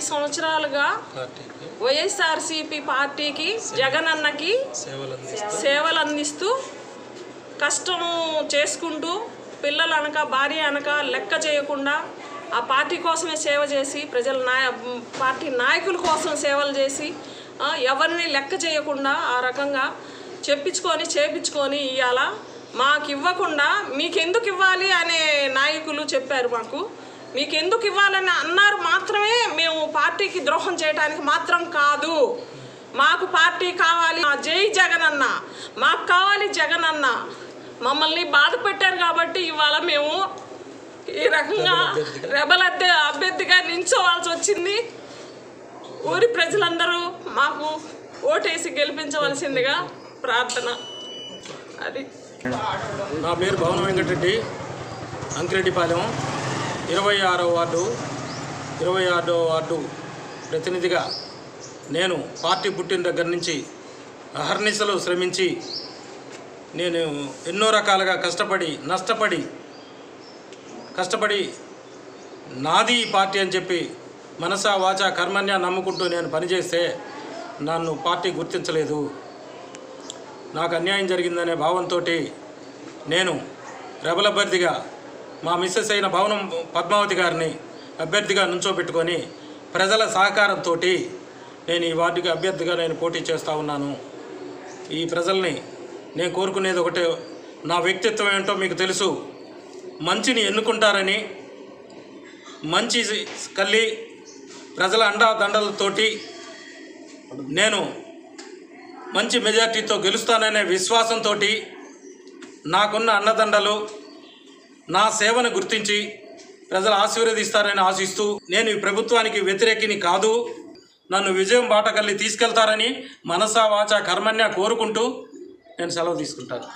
పది సంవత్సరాలుగా వైఎస్ఆర్సీపీ పార్టీకి జగనన్నకి సేవలు అందిస్తూ సేవలు అందిస్తూ కష్టము చేసుకుంటూ పిల్లలు అనక భార్య అనక లెక్క చేయకుండా ఆ పార్టీ కోసమే సేవ చేసి ప్రజల నాయ పార్టీ నాయకుల కోసం సేవలు చేసి ఎవరిని లెక్క చేయకుండా ఆ రకంగా చెప్పించుకొని చేపించుకొని ఇవాళ మాకు ఇవ్వకుండా మీకు ఎందుకు ఇవ్వాలి అనే నాయకులు చెప్పారు మాకు. మీకు ఎందుకు ఇవ్వాలని అన్నారు మాత్రమే మేము పార్టీకి ద్రోహం చేయడానికి మాత్రం కాదు. మాకు పార్టీ కావాలి. జై జగన్ అన్న మాకు కావాలి జగన్ అన్న మమ్మల్ని బాధ పెట్టారు కాబట్టి ఇవాళ మేము ఈ రకంగా రెబల్ అద్దె అభ్యర్థిగా నించోవాల్సి వచ్చింది. ఊరి ప్రజలందరూ మాకు ఓటేసి గెలిపించవలసిందిగా ప్రార్థన. అది. నా పేరు భవన వెంకటరెడ్డి. అంకిరెడ్డిపాలెం. ఇరవై ఆరో వార్డు. ఇరవై ఆరో వార్డు ప్రతినిధిగా నేను పార్టీ పుట్టిన దగ్గర నుంచి అహర్నిశలు శ్రమించి నేను ఎన్నో రకాలుగా కష్టపడి నష్టపడి కష్టపడి నాది పార్టీ అని చెప్పి మనసా వాచా కర్మణ్య నమ్ముకుంటూ నేను పనిచేస్తే నన్ను పార్టీ గుర్తించలేదు. నాకు అన్యాయం జరిగిందనే భావంతో నేను రెబల్ అభ్యర్థిగా మా మిస్సెస్ అయిన భవనం పద్మావతి గారిని అభ్యర్థిగా నుంచోబెట్టుకొని ప్రజల సహకారంతో నేను ఈ వార్డుకి అభ్యర్థిగా నేను పోటీ చేస్తూ ఉన్నాను. ఈ ప్రజల్ని నేను కోరుకునేది ఒకటే నా వ్యక్తిత్వం ఏంటో మీకు తెలుసు. మంచిని ఎన్నుకుంటారని మంచి కల్లి ప్రజల అండా దండలతోటి నేను మంచి మెజార్టీతో గెలుస్తాననే విశ్వాసంతో నాకున్న అన్నదండలు నా సేవను గుర్తించి ప్రజలు ఆశీర్వదిస్తారని ఆశిస్తూ నేను ఈ ప్రభుత్వానికి వ్యతిరేకిని కాదు. నన్ను విజయం బాటకల్లి తీసుకెళ్తారని మనసా వాచ కర్మణ్య కోరుకుంటూ నేను సెలవు తీసుకుంటాను.